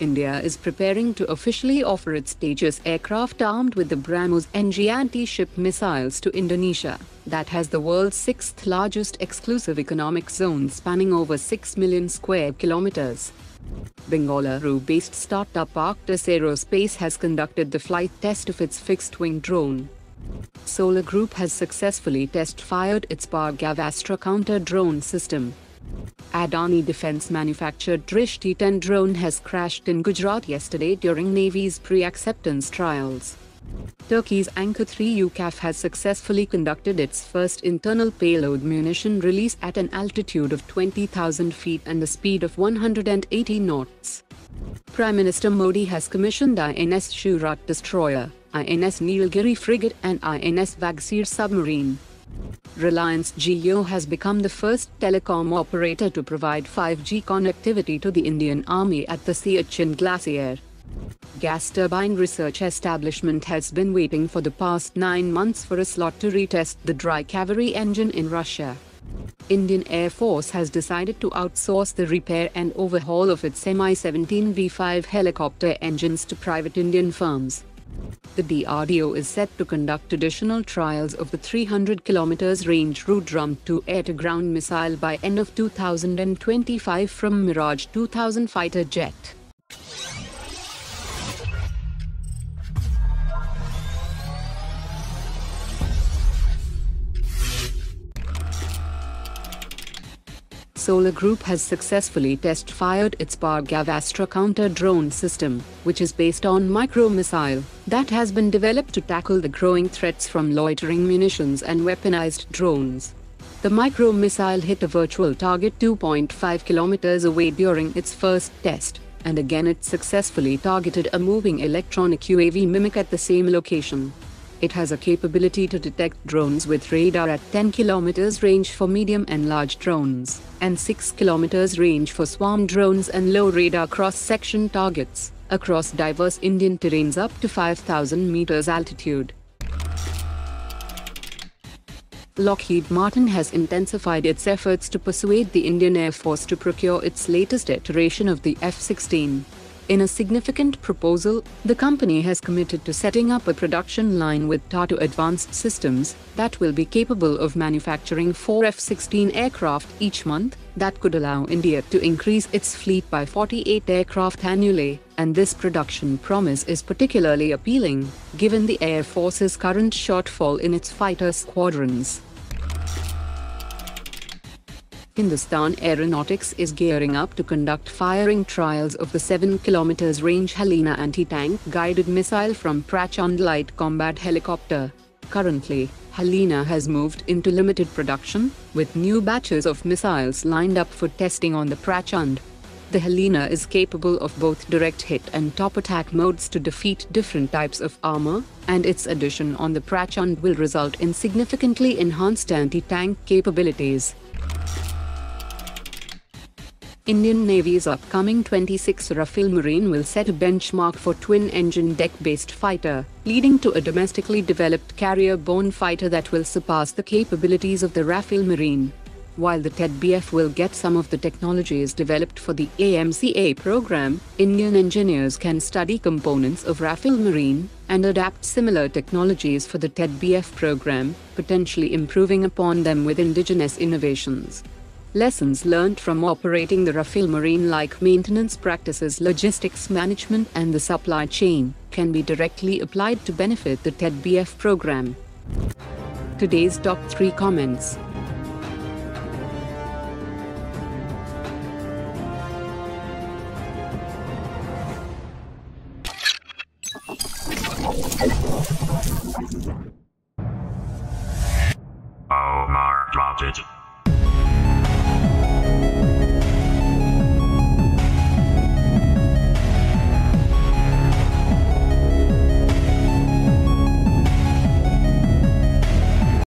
India is preparing to officially offer its Tejas aircraft armed with the BrahMos NG anti-ship missiles to Indonesia, that has the world's sixth largest exclusive economic zone spanning over 6 million square kilometers. Bengaluru-based startup Arctus Aerospace has conducted the flight test of its fixed-wing drone. Solar Group has successfully test-fired its Bhargavastra counter-drone system. Adani Defence manufactured Drishti 10 drone has crashed in Gujarat yesterday during Navy's pre-acceptance trials. Turkey's Anka 3 UCAV has successfully conducted its first internal payload munition release at an altitude of 20,000 feet and a speed of 180 knots. Prime Minister Modi has commissioned INS Surat destroyer, INS Nilgiri frigate and INS Vaghsheer submarine. Reliance Jio has become the first telecom operator to provide 5G connectivity to the Indian Army at the Siachen Glacier. Gas Turbine Research Establishment has been waiting for the past nine months for a slot to retest the dry Kaveri engine in Russia. Indian Air Force has decided to outsource the repair and overhaul of its Mi-17 V5 helicopter engines to private Indian firms. The DRDO is set to conduct additional trials of the 300 km range Rudram 2 air-to-ground missile by end of 2025 from Mirage 2000 fighter jet. Solar Group has successfully test-fired its Bhargavastra counter-drone system, which is based on micro-missile, that has been developed to tackle the growing threats from loitering munitions and weaponized drones. The micro-missile hit a virtual target 2.5 kilometers away during its first test, and again it successfully targeted a moving electronic UAV Mimic at the same location. It has a capability to detect drones with radar at 10 km range for medium and large drones, and 6 km range for swarm drones and low radar cross-section targets, across diverse Indian terrains up to 5,000 meters altitude. Lockheed Martin has intensified its efforts to persuade the Indian Air Force to procure its latest iteration of the F-16. In a significant proposal, the company has committed to setting up a production line with Tata Advanced Systems that will be capable of manufacturing four F-16 aircraft each month, that could allow India to increase its fleet by 48 aircraft annually, and this production promise is particularly appealing, given the Air Force's current shortfall in its fighter squadrons. Hindustan Aeronautics is gearing up to conduct firing trials of the 7 km range Helina anti-tank guided missile from Prachand light combat helicopter. Currently, Helina has moved into limited production, with new batches of missiles lined up for testing on the Prachand. The Helina is capable of both direct hit and top attack modes to defeat different types of armor, and its addition on the Prachand will result in significantly enhanced anti-tank capabilities. Indian Navy's upcoming 26 Rafale Marine will set a benchmark for twin-engine deck-based fighter, leading to a domestically developed carrier-borne fighter that will surpass the capabilities of the Rafale Marine. While the TED-BF will get some of the technologies developed for the AMCA program, Indian engineers can study components of Rafale Marine and adapt similar technologies for the TED-BF program, potentially improving upon them with indigenous innovations. Lessons learned from operating the Rafale Marine like maintenance practices logistics management and the supply chain can be directly applied to benefit the TED-BF program. Today's top 3 comments